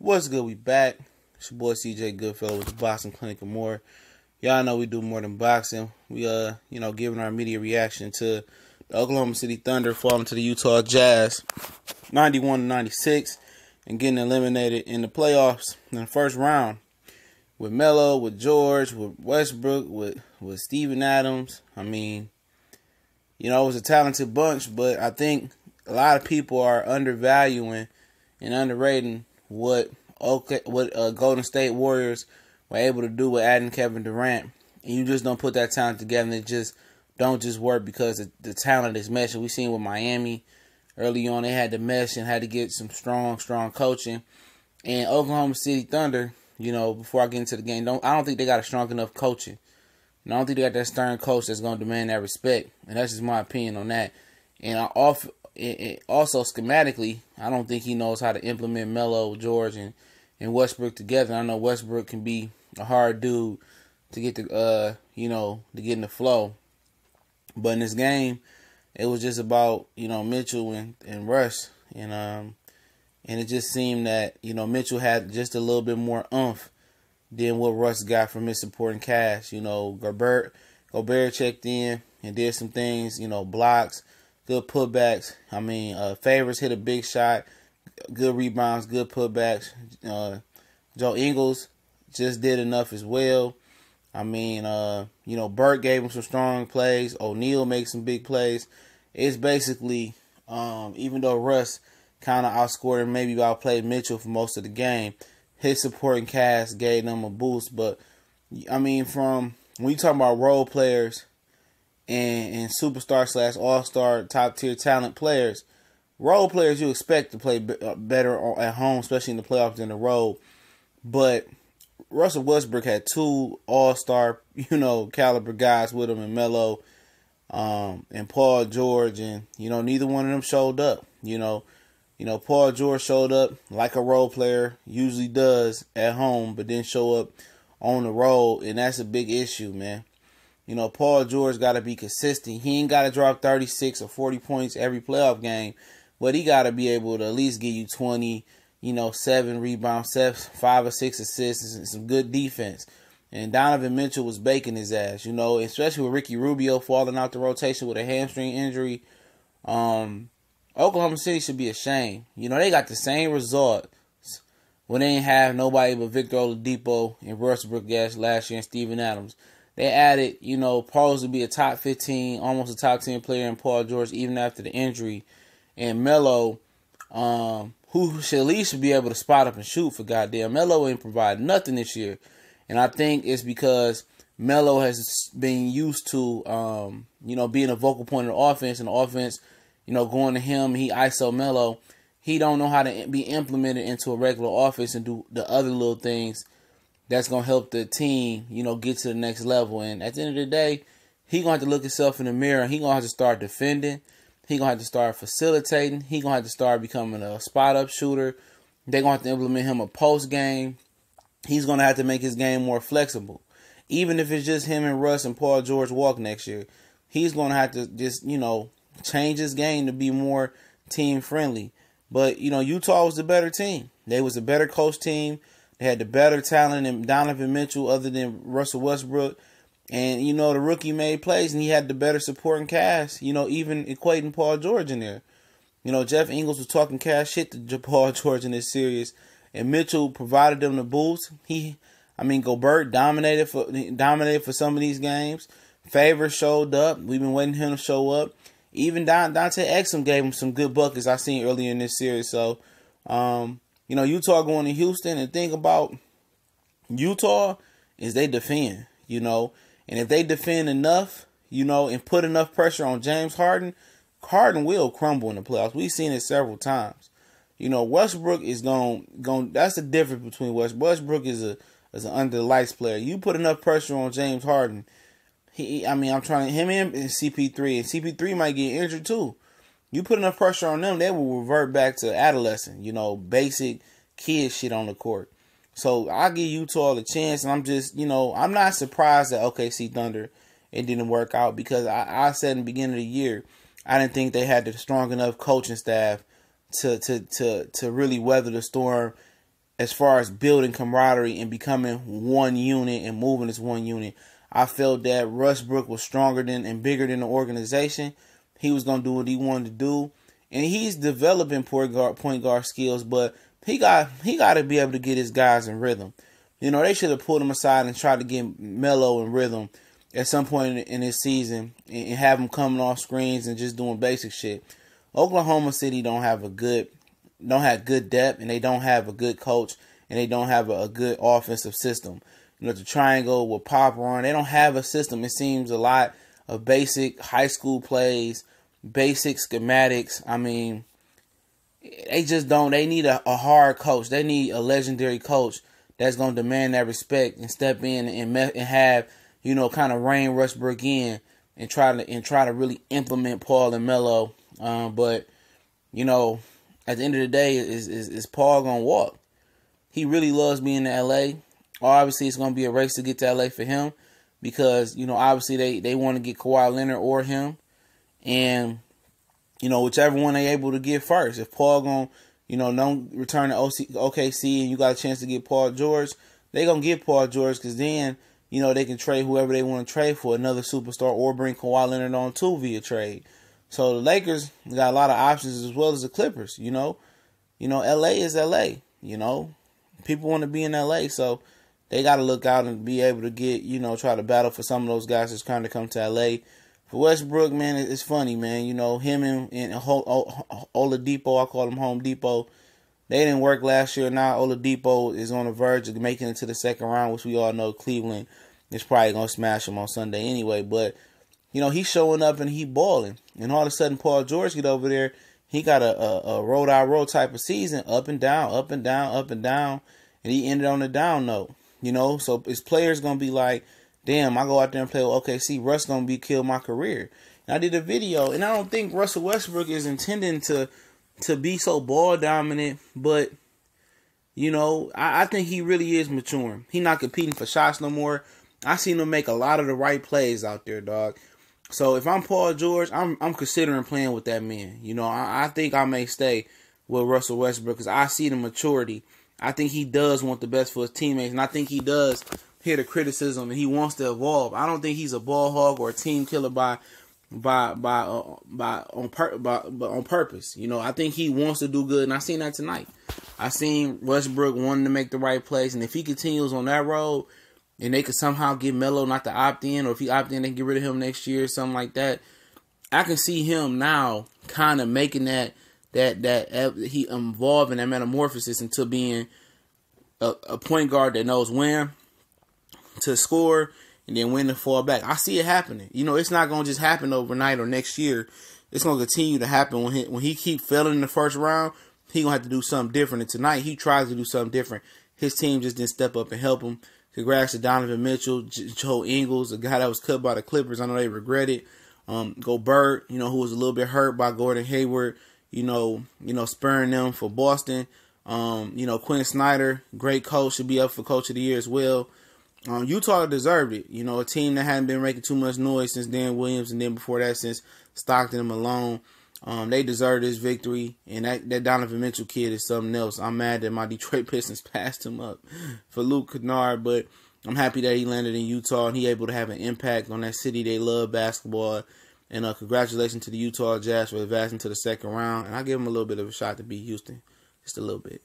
What's good? We back. It's your boy CJ Goodfella with the Boxing Clinic and more. Y'all know we do more than boxing. We uh, you know, giving our immediate reaction to the Oklahoma City Thunder falling to the Utah Jazz, ninety-one to ninety-six, and getting eliminated in the playoffs in the first round with Melo, with George, with Westbrook, with with Steven Adams. I mean, you know, it was a talented bunch, but I think a lot of people are undervaluing and underrating what okay what uh, Golden State Warriors were able to do with adding Kevin Durant, and you just don't put that talent together, and it just don't just work because the, the talent is meshing. We seen with Miami early on, they had to mesh and had to get some strong, strong coaching, and Oklahoma City Thunder. You know, before I get into the game, don't I don't think they got a strong enough coaching. And I don't think they got that stern coach that's going to demand that respect. And that's just my opinion on that. And I off it, also schematically, I don't think he knows how to implement Melo, George, and, and Westbrook together. I know Westbrook can be a hard dude to get the uh you know to get in the flow, but in this game, it was just about you know Mitchell and and Russ, and um and it just seemed that you know Mitchell had just a little bit more umph than what Russ got from his supporting cast. You know, Gobert Gobert checked in and did some things. You know, blocks good putbacks. I mean, uh, Favors hit a big shot, good rebounds, good putbacks. Uh, Joe Ingles just did enough as well. I mean, uh, you know, Burke gave him some strong plays. O'Neal makes some big plays. It's basically, um, even though Russ kind of outscored and maybe outplayed Mitchell for most of the game, his supporting cast gave them a boost. But I mean, from when you talk about role players and, and superstar slash all star top tier talent players, role players you expect to play uh, better at home, especially in the playoffs than the road. But Russell Westbrook had two all star, you know, caliber guys with him, and Melo, um, and Paul George, and you know neither one of them showed up. You know, you know Paul George showed up like a role player usually does at home, but didn't show up on the road, and that's a big issue, man. You know, Paul George got to be consistent. He ain't got to drop 36 or 40 points every playoff game, but he got to be able to at least give you 20, you know, seven rebounds, seven, five or six assists, and some good defense. And Donovan Mitchell was baking his ass, you know, especially with Ricky Rubio falling out the rotation with a hamstring injury. Um, Oklahoma City should be ashamed. You know, they got the same result when they ain't have nobody but Victor Oladipo and Russell Westbrook last year and Steven Adams. They added, you know, Paul's to be a top 15, almost a top 10 player in Paul George even after the injury. And Melo, um, who should at least be able to spot up and shoot for goddamn. Melo ain't provide nothing this year. And I think it's because Melo has been used to, um, you know, being a vocal point of the offense and the offense, you know, going to him, he ISO Melo. He don't know how to be implemented into a regular offense and do the other little things that's gonna help the team, you know, get to the next level. And at the end of the day, he gonna have to look himself in the mirror. He gonna have to start defending. He gonna have to start facilitating. He gonna have to start becoming a spot up shooter. They're gonna have to implement him a post game. He's gonna have to make his game more flexible. Even if it's just him and Russ and Paul George walk next year, he's gonna have to just, you know, change his game to be more team friendly. But, you know, Utah was the better team. They was a better coach team. They had the better talent than Donovan Mitchell, other than Russell Westbrook. And, you know, the rookie made plays and he had the better supporting cast, you know, even equating Paul George in there. You know, Jeff Ingles was talking cash shit to Paul George in this series. And Mitchell provided them the boost. He, I mean, Gobert dominated for dominated for some of these games. Favor showed up. We've been waiting him to show up. Even Don, Dante Exum gave him some good buckets I seen earlier in this series. So, um, you know, Utah going to Houston and think about Utah is they defend, you know, and if they defend enough, you know, and put enough pressure on James Harden, Harden will crumble in the playoffs. We've seen it several times. You know, Westbrook is going going that's the difference between West Westbrook is a is an under the lights player. You put enough pressure on James Harden, he I mean I'm trying him and CP3 and CP3 might get injured too you put enough pressure on them, they will revert back to adolescent, you know, basic kid shit on the court. So I give Utah the chance, and I'm just, you know, I'm not surprised that OKC Thunder it didn't work out because I, I said in the beginning of the year I didn't think they had the strong enough coaching staff to to to to really weather the storm as far as building camaraderie and becoming one unit and moving as one unit. I felt that Westbrook was stronger than and bigger than the organization. He was gonna do what he wanted to do, and he's developing point guard point guard skills. But he got he got to be able to get his guys in rhythm. You know, they should have pulled him aside and tried to get Melo in rhythm at some point in this season and have him coming off screens and just doing basic shit. Oklahoma City don't have a good don't have good depth and they don't have a good coach and they don't have a, a good offensive system. You know, the triangle with Pop on, they don't have a system. It seems a lot of basic high school plays, basic schematics. I mean, they just don't. They need a, a hard coach. They need a legendary coach that's going to demand that respect and step in and and have you know kind of rein Westbrook in and try to and try to really implement Paul and Melo. Um, but you know, at the end of the day, is is, is Paul gonna walk? He really loves being in LA. Obviously, it's gonna be a race to get to LA for him because you know obviously they they want to get Kawhi Leonard or him, and you know whichever one they able to get first. If Paul gonna you know don't return to OC, OKC and you got a chance to get Paul George, they gonna get Paul George because then you know they can trade whoever they want to trade for another superstar or bring Kawhi Leonard on too via trade. So the Lakers got a lot of options as well as the Clippers. You know, you know LA is LA. You know, people want to be in LA, so they got to look out and be able to get, you know, try to battle for some of those guys that's trying to come to LA. For Westbrook, man, it's funny, man. You know, him and, and Oladipo, I call him Home Depot, they didn't work last year. Now Oladipo is on the verge of making it to the second round, which we all know Cleveland is probably going to smash him on Sunday anyway. But, you know, he's showing up and he balling. And all of a sudden, Paul George get over there. He got a, a, a road out road type of season, up and down, up and down, up and down. And he ended on a down note. You know, so his players gonna be like, damn, I go out there and play with OKC, Russ gonna be kill my career. And I did a video, and I don't think Russell Westbrook is intending to to be so ball dominant, but you know, I, I think he really is maturing. He not competing for shots no more. I seen him make a lot of the right plays out there, dog. So if I'm Paul George, I'm I'm considering playing with that man. You know, I, I think I may stay with Russell Westbrook because I see the maturity I think he does want the best for his teammates, and I think he does hear the criticism and he wants to evolve. I don't think he's a ball hog or a team killer by by by uh, by on pur- by, but on purpose. You know, I think he wants to do good, and I seen that tonight. I seen Westbrook wanting to make the right plays, and if he continues on that road, and they could somehow get Melo not to opt in, or if he opt in, they get rid of him next year, something like that. I can see him now kind of making that that that he evolved in that metamorphosis into being a, a point guard that knows when to score and then when to fall back. I see it happening. You know, it's not gonna just happen overnight or next year. It's gonna continue to happen when he when he keep failing in the first round. He gonna have to do something different. And tonight he tries to do something different. His team just didn't step up and help him. Congrats to Donovan Mitchell, Joe Ingles, the guy that was cut by the Clippers. I know they regret it. Um, Gobert, you know, who was a little bit hurt by Gordon Hayward you know, you know, spurring them for Boston. Um, you know, Quin Snyder, great coach, should be up for coach of the year as well. Um, Utah deserved it. You know, a team that hadn't been making too much noise since Deron Williams, and then before that, since Stockton and Malone. Um, they deserve this victory, and that, that Donovan Mitchell kid is something else. I'm mad that my Detroit Pistons passed him up for Luke Kennard, but I'm happy that he landed in Utah and he able to have an impact on that city. They love basketball and uh, congratulations to the Utah Jazz for advancing to the second round. And I give them a little bit of a shot to beat Houston, just a little bit.